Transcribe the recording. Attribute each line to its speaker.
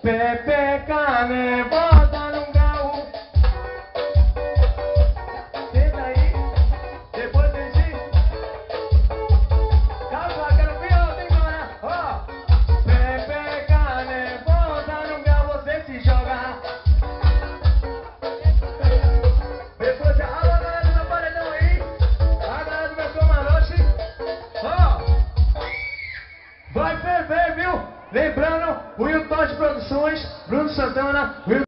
Speaker 1: Pepe Cane, bota num gaú. Senta aí, depois tem gente. Calma, quero pior, tem que olhar. Ó, Pepe Cane, bota num gaú, você se joga. Depois alô, galera do meu paredão aí. A galera do meu camarote. Ó, vai ferver, viu? Lembrando, o YouTube. De Produções, Bruno Santana, Rio